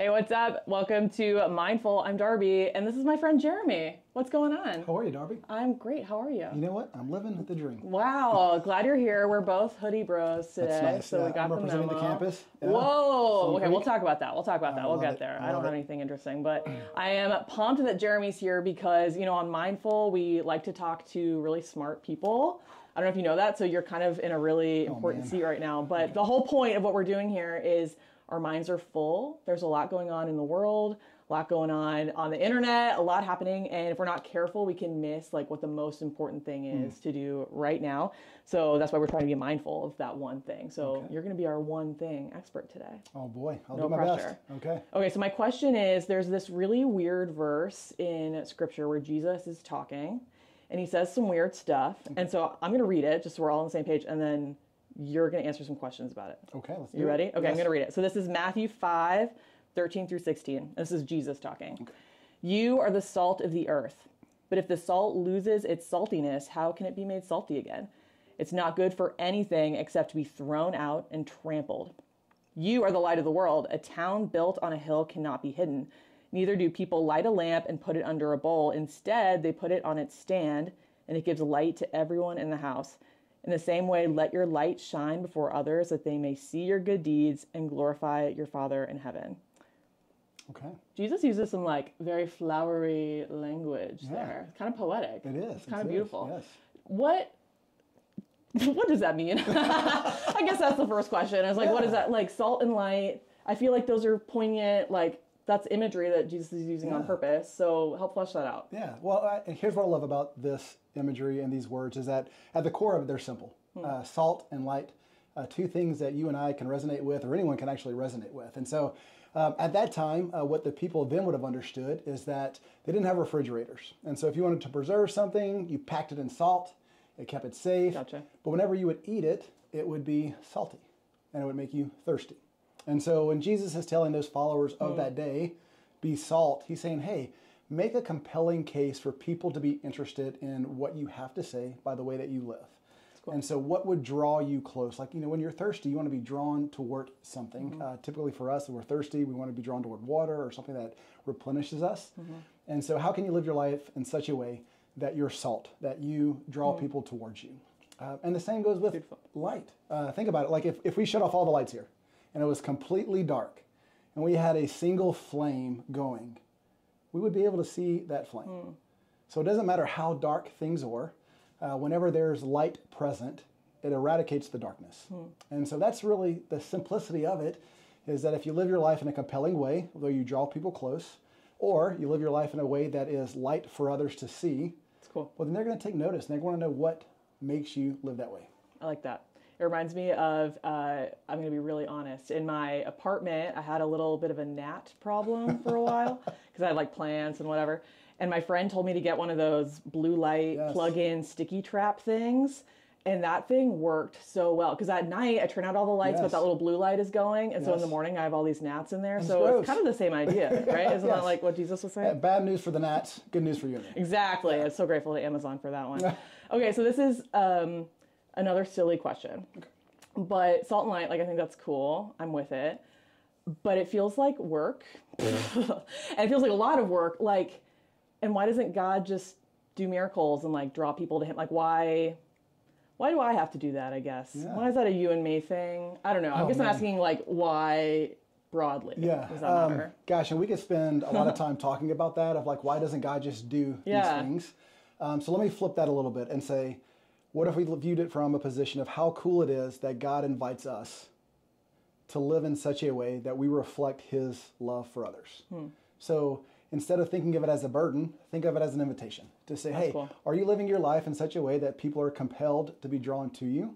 Hey, what's up? Welcome to Mindful. I'm Darby, and this is my friend Jeremy. What's going on? How are you, Darby? I'm great. How are you? You know what? I'm living the dream. Wow, glad you're here. We're both hoodie bros today, That's nice. so Yeah, we got I'm the representing memo. the campus. Yeah. Whoa! Okay, we'll talk about that. We'll talk about that. I we'll get it. there. I I don't have it. anything interesting, but I am pumped that Jeremy's here because you know on Mindful we like to talk to really smart people. I don't know if you know that, so you're kind of in a really oh, important Oh, man. seat right now. But the whole point of what we're doing here is our minds are full. There's a lot going on in the world, a lot going on on the internet, a lot happening, and if we're not careful, we can miss like what the most important thing Hmm. is to do right now. So that's why we're trying to be mindful of that one thing. So you're going to be our one thing expert today. Oh boy, I'll No do my pressure. best. Okay. Okay, so my question is there's this really weird verse in scripture where Jesus is talking and he says some weird stuff. And so I'm going to read it just so we're all on the same page and then you're going to answer some questions about it. Okay, let's do You it. ready? Okay, I'm going to read it. So this is Matthew 5, 13 through 16. This is Jesus talking. You are the salt of the earth. But if the salt loses its saltiness, how can it be made salty again? It's not good for anything except to be thrown out and trampled. You are the light of the world. A town built on a hill cannot be hidden. Neither do people light a lamp and put it under a bowl. Instead, they put it on its stand, and it gives light to everyone in the house. In the same way, let your light shine before others that they may see your good deeds and glorify your Father in heaven. Okay. Jesus uses some like very flowery language there. It's kind of poetic. It is. It's kind It of is, beautiful. Yes. What what does that mean? I guess that's the first question. Is like what is that like salt and light? I feel like those are poignant like that's imagery that Jesus is using on purpose. So help flesh that out. Yeah. Well, I, and here's what I love about this imagery and these words is that at the core of it, they're simple. Hmm. Uh, salt and light, uh, two things that you and I can resonate with, or anyone can actually resonate with. And so, um, at that time, uh, what the people then would have understood is that they didn't have refrigerators. And so, if you wanted to preserve something, you packed it in salt. It kept it safe. Gotcha. But whenever you would eat it, it would be salty, and it would make you thirsty. And so, when Jesus is telling those followers of that day, be salt, he's saying, hey, make a compelling case for people to be interested in what you have to say by the way that you live. And so, what would draw you close? Like, you know, when you're thirsty, you want to be drawn toward something. Uh, typically, for us, when we're thirsty, we want to be drawn toward water or something that replenishes us. And so, how can you live your life in such a way that you're salt, that you draw people towards you? Uh, and the same goes with Beautiful. light. Uh, think about it. Like, if, if we shut off all the lights here and it was completely dark and we had a single flame going, we would be able to see that flame. So it doesn't matter how dark things are, uh, whenever there's light present, it eradicates the darkness. And so that's really the simplicity of it is that if you live your life in a compelling way, whether you draw people close, or you live your life in a way that is light for others to see, It's cool. well, then they're going to take notice and they want to know what makes you live that way. I like that. It reminds me of, uh, I'm going to be really honest. In my apartment, I had a little bit of a gnat problem for a while because I had like plants and whatever. And my friend told me to get one of those blue light Yes. plug in sticky trap things. And that thing worked so well because at night I turn out all the lights, but that little blue light is going. And so in the morning I have all these gnats in there. It's so gross. it's kind of the same idea, right? Isn't that like what Jesus was saying? Uh, bad news for the gnats, good news for you. Exactly. I'm so grateful to Amazon for that one. okay, so this is um, another silly question. But salt and light, like I think that's cool. I'm with it. But it feels like work. and it feels like a lot of work. Like, and why doesn't God just do miracles and like draw people to him? Like why why do I have to do that, I guess? Yeah. Why is that a you and me thing? I don't know. I Oh, guess I'm asking like why broadly. Yeah. Um, gosh, and we could spend a lot of time talking about that of like, why doesn't God just do Yeah. these things? Um, so let me flip that a little bit and say, what if we viewed it from a position of how cool it is that God invites us to live in such a way that we reflect His love for others? Hmm. So instead of thinking of it as a burden, think of it as an invitation to say, hey, cool. are you living your life in such a way that people are compelled to be drawn to you?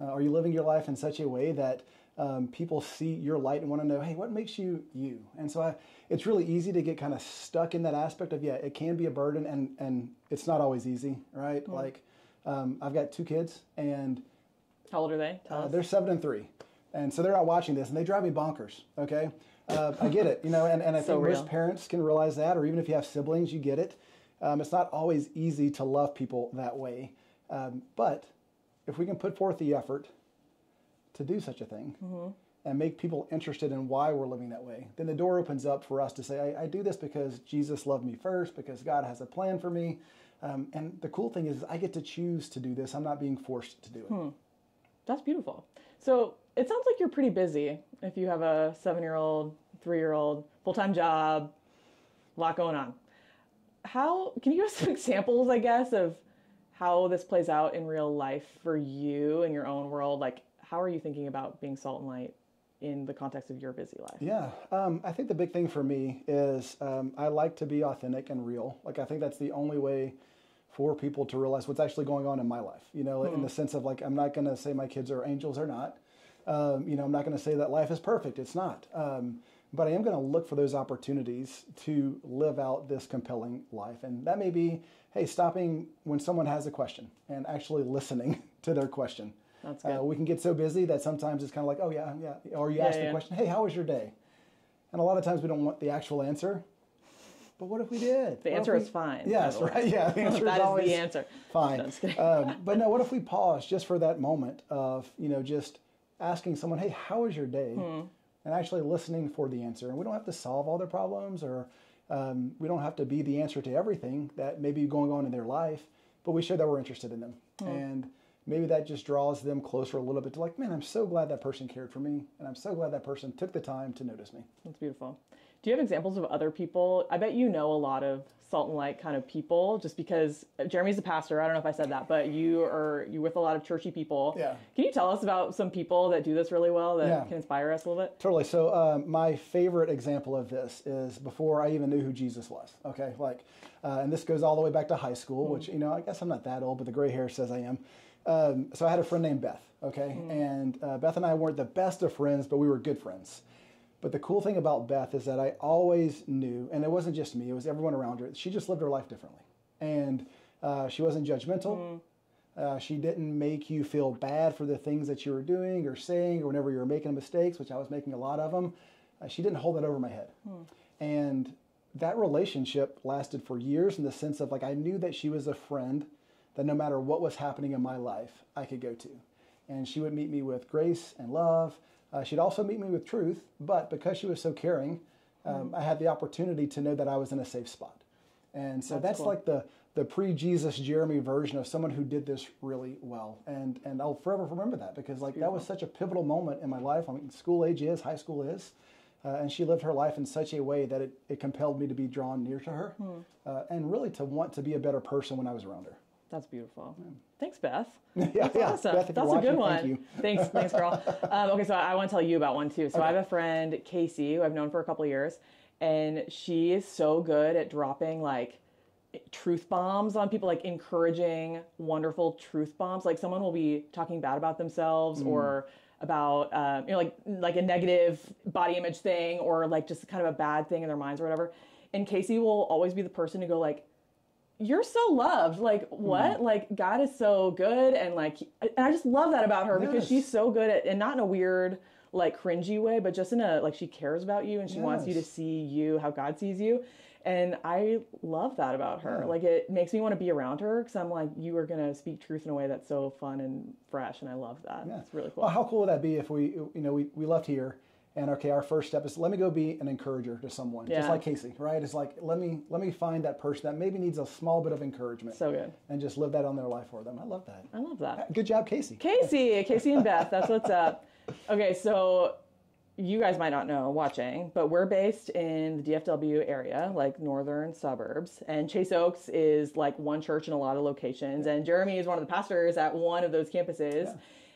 Uh, are you living your life in such a way that um, people see your light and want to know, hey, what makes you you? And so I, it's really easy to get kind of stuck in that aspect of, yeah, it can be a burden and, and it's not always easy, right? Like, um, I've got two kids and How old are they? Uh, they're seven and three. And so they're out watching this and they drive me bonkers, okay? Uh, I get it, you know, and, and I So think real. most parents can realize that, or even if you have siblings, you get it. Um, it's not always easy to love people that way. Um, but if we can put forth the effort to do such a thing, and make people interested in why we're living that way, then the door opens up for us to say, I, I do this because Jesus loved me first, because God has a plan for me. Um, and the cool thing is, I get to choose to do this. I'm not being forced to do it. Hmm. That's beautiful. So it sounds like you're pretty busy if you have a seven year old, three year old, full time job, a lot going on. How can you give us some examples, I guess, of how this plays out in real life for you in your own world? Like, how are you thinking about being salt and light in the context of your busy life? Yeah, um, I think the big thing for me is um, I like to be authentic and real. Like, I think that's the only way for people to realize what's actually going on in my life. You know, mm-hmm. in the sense of like, I'm not going to say my kids are angels or not. Um, you know, I'm not going to say that life is perfect. It's not. Um, but I am going to look for those opportunities to live out this compelling life. And that may be, hey, stopping when someone has a question and actually listening to their question. That's good. Uh, we can get so busy that sometimes it's kind of like, oh, yeah, yeah. Or you yeah, ask yeah. the question, hey, how was your day? And a lot of times we don't want the actual answer. But what if we did? The what answer we, is fine. Yes, right. Yeah, the answer that is always the answer. Fine. um, but no, what if we pause just for that moment of you know just asking someone, hey, how was your day? Hmm. And actually listening for the answer. And we don't have to solve all their problems or um, we don't have to be the answer to everything that may be going on in their life, but we show that we're interested in them. Hmm. And maybe that just draws them closer a little bit to like, man, I'm so glad that person cared for me. And I'm so glad that person took the time to notice me. That's beautiful. Do you have examples of other people? I bet you know a lot of salt and light kind of people just because Jeremy's a pastor. I don't know if I said that, but you are you with a lot of churchy people. Yeah. Can you tell us about some people that do this really well that yeah. can inspire us a little bit? Totally. So um, my favorite example of this is before I even knew who Jesus was. Okay, like, uh, and this goes all the way back to high school, mm-hmm. which you know I guess I'm not that old, but the gray hair says I am. Um, so I had a friend named Beth. Okay, mm-hmm. and uh, Beth and I weren't the best of friends, but we were good friends. But the cool thing about Beth is that I always knew, and it wasn't just me, it was everyone around her, she just lived her life differently. And uh, she wasn't judgmental. Mm. Uh, she didn't make you feel bad for the things that you were doing or saying or whenever you were making mistakes, which I was making a lot of them. Uh, she didn't hold that over my head. Mm. And that relationship lasted for years in the sense of like I knew that she was a friend that no matter what was happening in my life, I could go to. And she would meet me with grace and love uh, she'd also meet me with truth, but because she was so caring, um, mm. I had the opportunity to know that I was in a safe spot. And so that's, that's cool. like the the pre-Jesus Jeremy version of someone who did this really well. And and I'll forever remember that because like that was such a pivotal moment in my life. I mean, school age is, high school is. Uh, and she lived her life in such a way that it, it compelled me to be drawn near to her hmm. uh, and really to want to be a better person when I was around her. That's beautiful. Yeah. Thanks, Beth. yeah, That's yeah. awesome. Beth, That's a watching, good one. Thank thanks, thanks, girl. Um, okay, so I want to tell you about one too. So okay. I have a friend, Casey, who I've known for a couple years, and she is so good at dropping like truth bombs on people, like encouraging, wonderful truth bombs. Like someone will be talking bad about themselves mm. or about uh, you know like like a negative body image thing or like just kind of a bad thing in their minds or whatever. And Casey will always be the person to go like you're so loved. Like what? Mm. Like God is so good, and like, and I just love that about her yes. because she's so good at, and not in a weird, like cringy way, but just in a like she cares about you and she yes. wants you to see you how God sees you. And I love that about her. Yeah. Like it makes me want to be around her because I'm like, you are gonna speak truth in a way that's so fun and fresh, and I love that. Yeah. It's really cool. Well, how cool would that be if we, you know, we, we left here and okay our first step is let me go be an encourager to someone yeah. just like casey right it's like let me let me find that person that maybe needs a small bit of encouragement so good and just live that on their life for them i love that i love that uh, good job casey casey casey and beth that's what's up okay so you guys might not know watching, but we're based in the DFW area, like northern suburbs. And Chase Oaks is like one church in a lot of locations. And Jeremy is one of the pastors at one of those campuses. Yeah.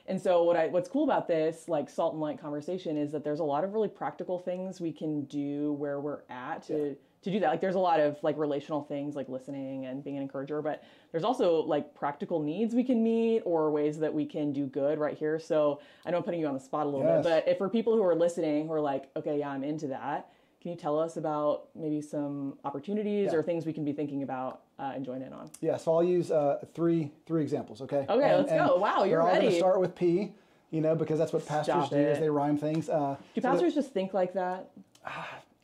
And so what I what's cool about this like salt and light conversation is that there's a lot of really practical things we can do where we're at to yeah. to do that. Like there's a lot of like relational things like listening and being an encourager, but there's also like practical needs we can meet or ways that we can do good right here. So I know I'm putting you on the spot a little yes. bit, but if for people who are listening who are like, okay, yeah, I'm into that, can you tell us about maybe some opportunities yeah. or things we can be thinking about uh, and join in on? Yeah, so I'll use uh, three three examples. Okay. Okay, and, let's go. Wow, you're ready. All going to start with P. You know, because that's what pastors do is they rhyme things. Uh, do so pastors just think like that?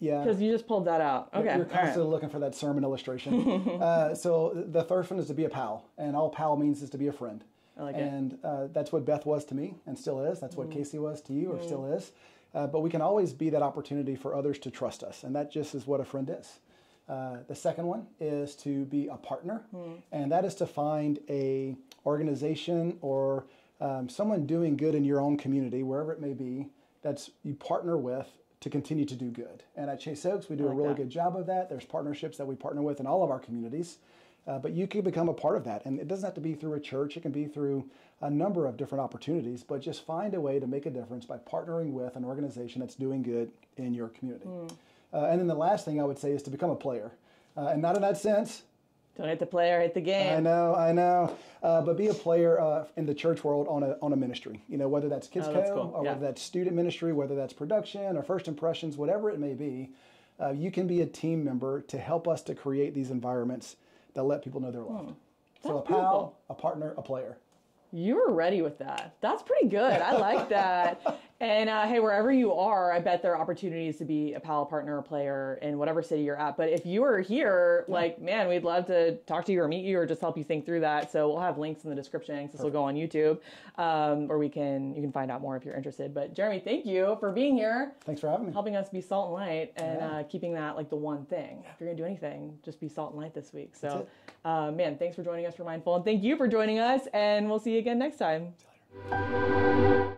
yeah. Because you just pulled that out. Okay. You're constantly right. looking for that sermon illustration. uh, so the first one is to be a pal, and all pal means is to be a friend. I like it. and uh, that's what Beth was to me and still is. That's what Mm-hmm. Casey was to you or still is. Uh, but we can always be that opportunity for others to trust us, and that just is what a friend is. Uh, the second one is to be a partner, Hmm. and that is to find a organization or um, someone doing good in your own community, wherever it may be, that's you partner with to continue to do good. And at Chase Oaks, we do a really that. good job of that. There's partnerships that we partner with in all of our communities. Uh, but you can become a part of that. And it doesn't have to be through a church, it can be through a number of different opportunities. But just find a way to make a difference by partnering with an organization that's doing good in your community. Uh, and then the last thing I would say is to become a player. Uh, and not in that sense, Don't hit the player, hit the game. I know, I know. Uh, but be a player uh, in the church world on a, on a ministry. You know, whether that's Kids Oh, that's Co, cool. or Yeah. whether that's student ministry, whether that's production or first impressions, whatever it may be, uh, you can be a team member to help us to create these environments that let people know they're loved. so a Hmm. Pal, beautiful. a partner, a player. You were ready with that. That's pretty good. I like that. and uh, hey, wherever you are, I bet there are opportunities to be a pal, partner, or player in whatever city you're at. But if you are here, like, man, we'd love to talk to you or meet you or just help you think through that. So we'll have links in the description. This will go on YouTube, um, or we can you can find out more if you're interested. But Jeremy, thank you for being here. Thanks for having me. helping us be salt and light and Yeah. uh, keeping that like the one thing. If you're gonna do anything, just be salt and light this week. So, uh, man, thanks for joining us for Mindful, and thank you for joining us. And we'll see you again next time. See you later.